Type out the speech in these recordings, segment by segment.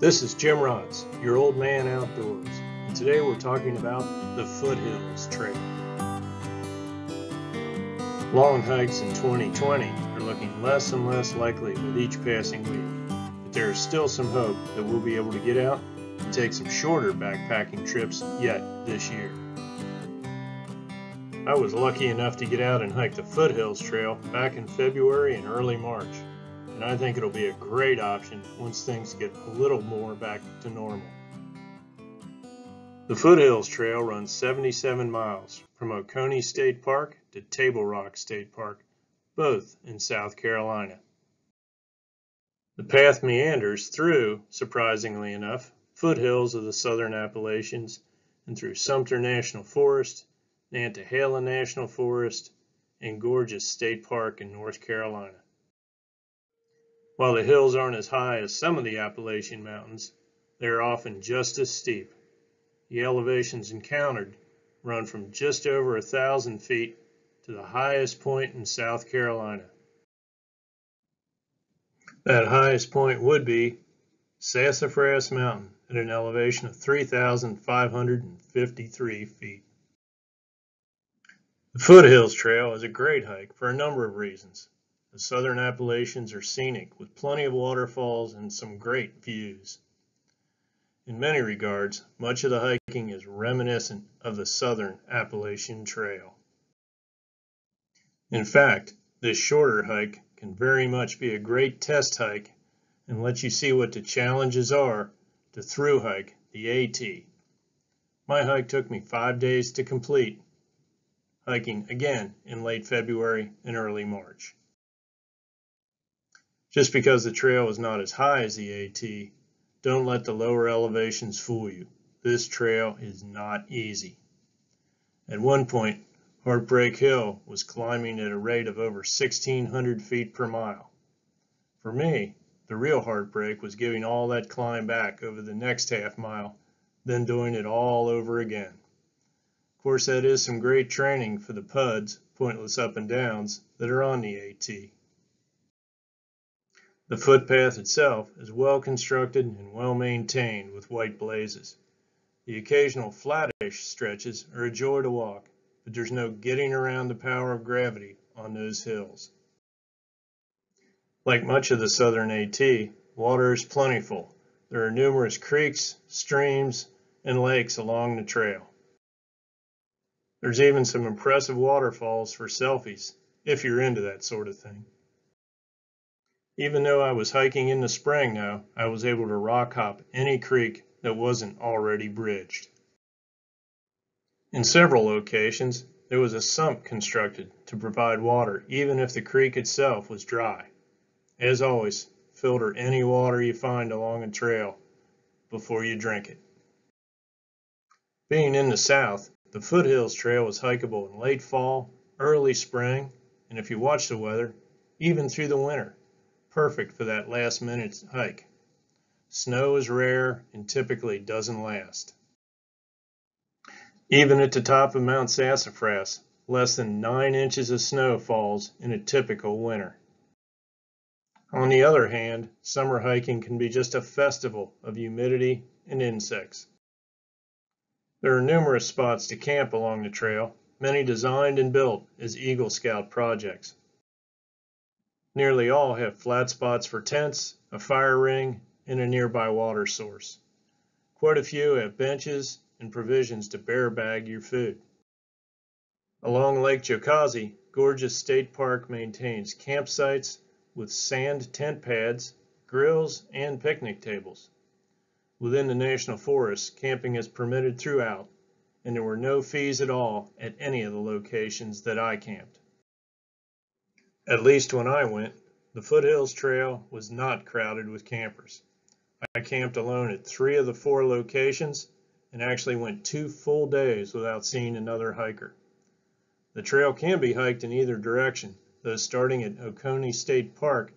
This is Jim Rahtz, your old man outdoors, and today we're talking about the Foothills Trail. Long hikes in 2020 are looking less and less likely with each passing week, but there is still some hope that we'll be able to get out and take some shorter backpacking trips yet this year. I was lucky enough to get out and hike the Foothills Trail back in February and early March and I think it'll be a great option once things get a little more back to normal. The Foothills Trail runs 77 miles from Oconee State Park to Table Rock State Park, both in South Carolina. The path meanders through, surprisingly enough, foothills of the southern Appalachians and through Sumter National Forest, Nantahala National Forest, and Gorges State Park in North Carolina. While the hills aren't as high as some of the Appalachian Mountains, they are often just as steep. The elevations encountered run from just over a thousand feet to the highest point in South Carolina. That highest point would be Sassafras Mountain at an elevation of 3,553 feet. The Foothills Trail is a great hike for a number of reasons. The southern Appalachians are scenic with plenty of waterfalls and some great views. In many regards, much of the hiking is reminiscent of the southern Appalachian Trail. In fact, this shorter hike can very much be a great test hike and let you see what the challenges are to through hike the AT. My hike took me five days to complete, hiking again in late February and early March. Just because the trail is not as high as the AT, don't let the lower elevations fool you. This trail is not easy. At one point, Heartbreak Hill was climbing at a rate of over 1,600 feet per mile. For me, the real heartbreak was giving all that climb back over the next half mile, then doing it all over again. Of course, that is some great training for the PUDs, pointless up and downs, that are on the AT. The footpath itself is well constructed and well maintained with white blazes. The occasional flattish stretches are a joy to walk, but there's no getting around the power of gravity on those hills. Like much of the southern AT, water is plentiful. There are numerous creeks, streams, and lakes along the trail. There's even some impressive waterfalls for selfies, if you're into that sort of thing. Even though I was hiking in the spring now, I was able to rock hop any creek that wasn't already bridged. In several locations, there was a sump constructed to provide water even if the creek itself was dry. As always, filter any water you find along a trail before you drink it. Being in the south, the Foothills Trail was hikeable in late fall, early spring, and if you watch the weather, even through the winter perfect for that last minute hike. Snow is rare and typically doesn't last. Even at the top of Mount Sassafras, less than 9 inches of snow falls in a typical winter. On the other hand, summer hiking can be just a festival of humidity and insects. There are numerous spots to camp along the trail, many designed and built as Eagle Scout projects. Nearly all have flat spots for tents, a fire ring, and a nearby water source. Quite a few have benches and provisions to bear bag your food. Along Lake Jocassee, Gorges State Park maintains campsites with sand tent pads, grills, and picnic tables. Within the National Forest, camping is permitted throughout, and there were no fees at all at any of the locations that I camped. At least when I went, the Foothills Trail was not crowded with campers. I camped alone at three of the four locations and actually went two full days without seeing another hiker. The trail can be hiked in either direction, though starting at Oconee State Park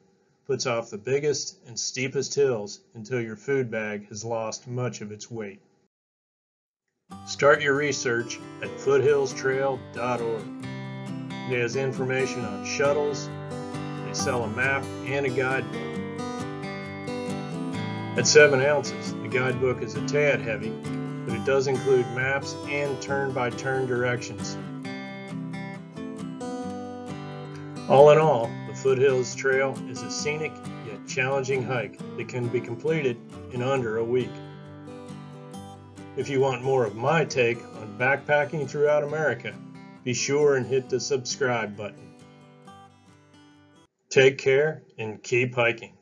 puts off the biggest and steepest hills until your food bag has lost much of its weight. Start your research at foothillstrail.org. Has information on shuttles. They sell a map and a guidebook. At 7 ounces, the guidebook is a tad heavy, but it does include maps and turn-by-turn -turn directions. All in all, the Foothills Trail is a scenic yet challenging hike that can be completed in under a week. If you want more of my take on backpacking throughout America, be sure and hit the subscribe button. Take care and keep hiking.